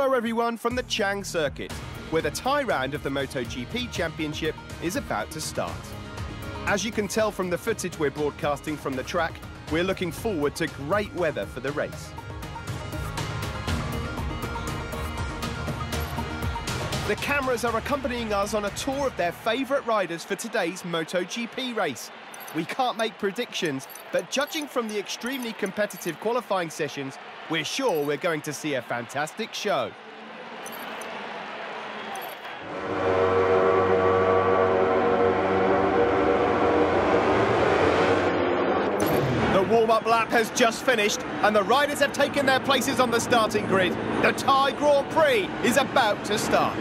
Hello everyone from the Chang circuit, where the Thai round of the MotoGP Championship is about to start. As you can tell from the footage we're broadcasting from the track, we're looking forward to great weather for the race. The cameras are accompanying us on a tour of their favourite riders for today's MotoGP race. We can't make predictions, but judging from the extremely competitive qualifying sessions, we're sure we're going to see a fantastic show. The warm-up lap has just finished and the riders have taken their places on the starting grid. The Thai Grand Prix is about to start.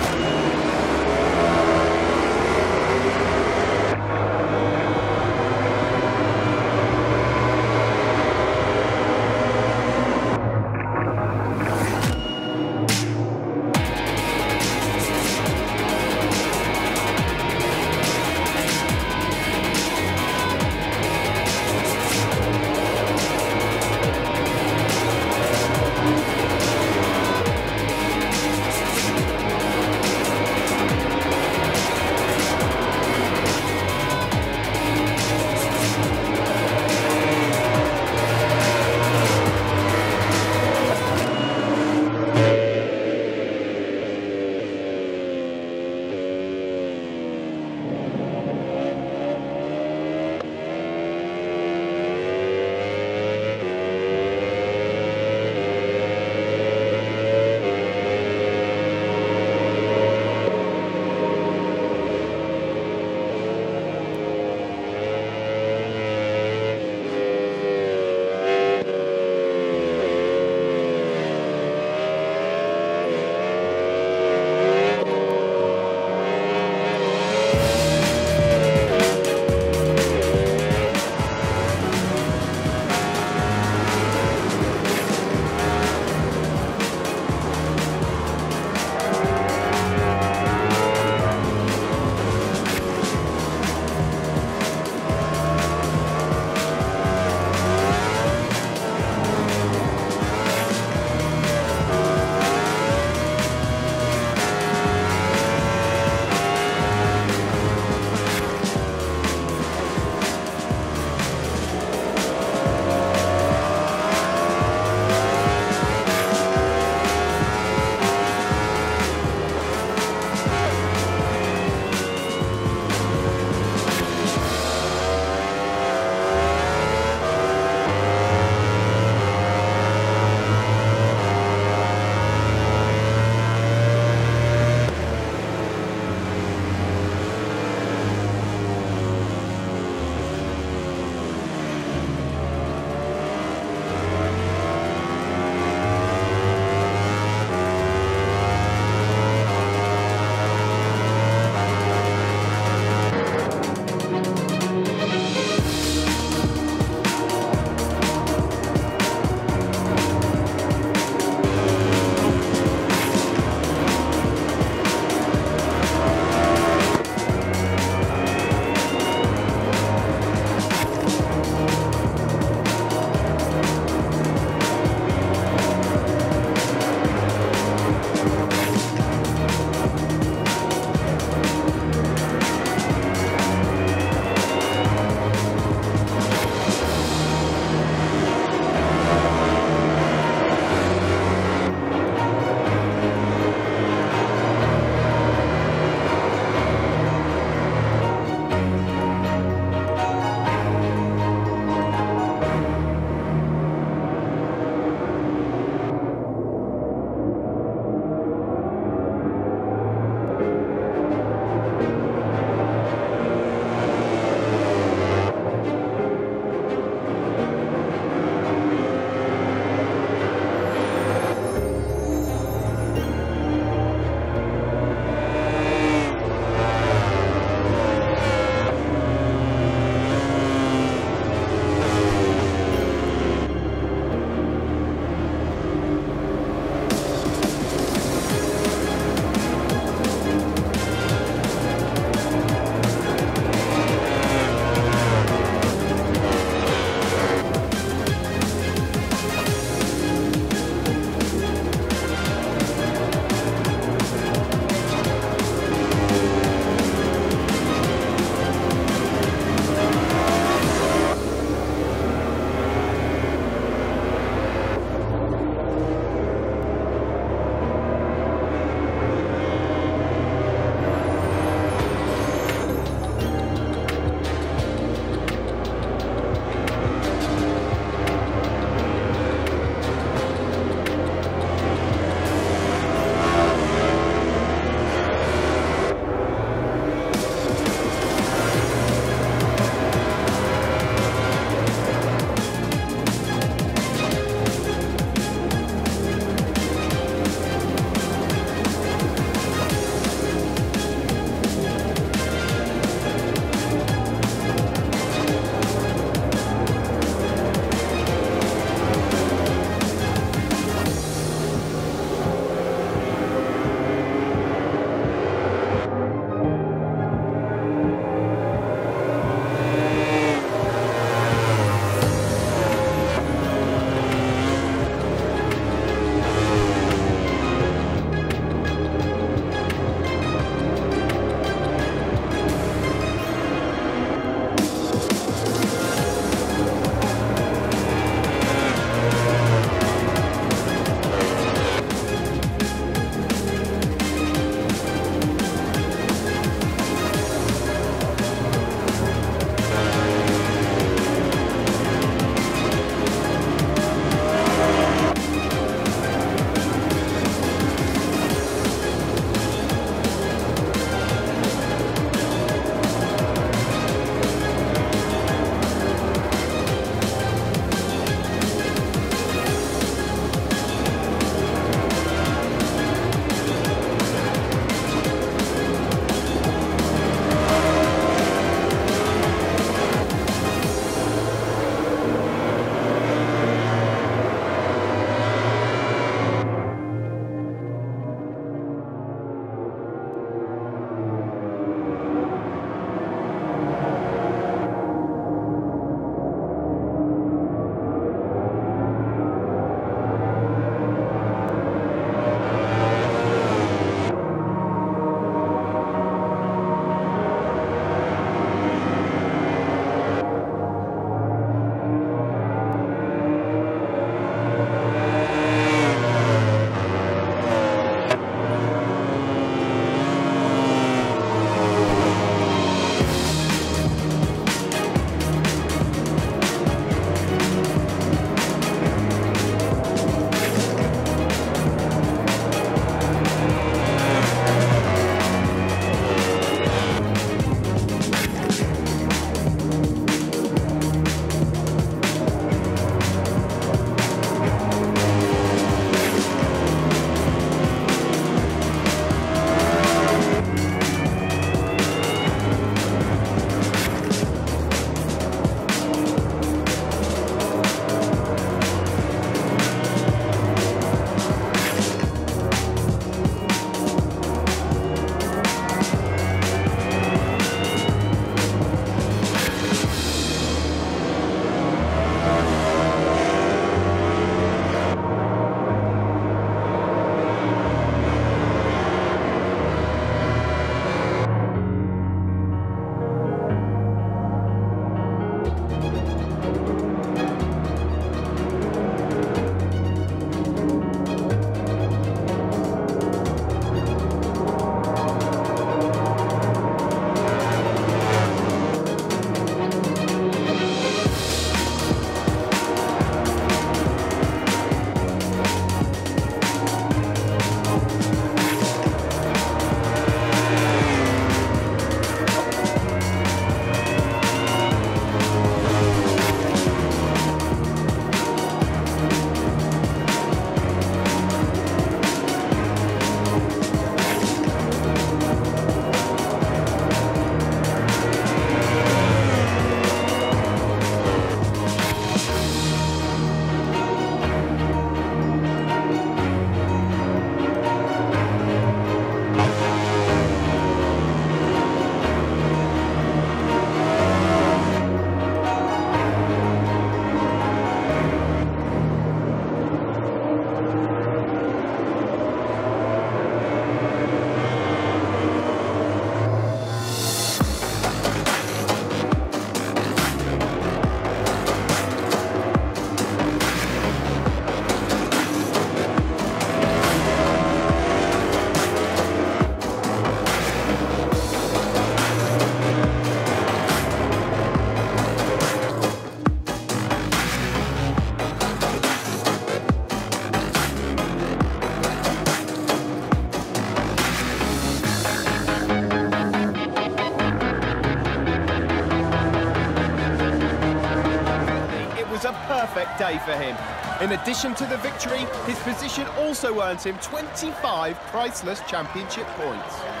Was a perfect day for him. In addition to the victory, his position also earns him 25 priceless championship points.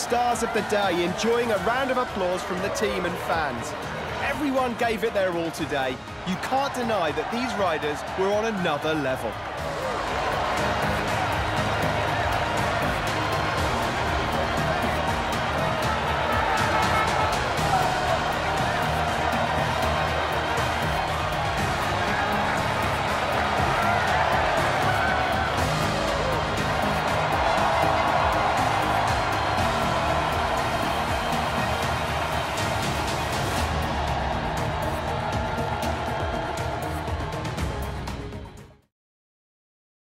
Stars of the day enjoying a round of applause from the team and fans. Everyone gave it their all today. You can't deny that these riders were on another level.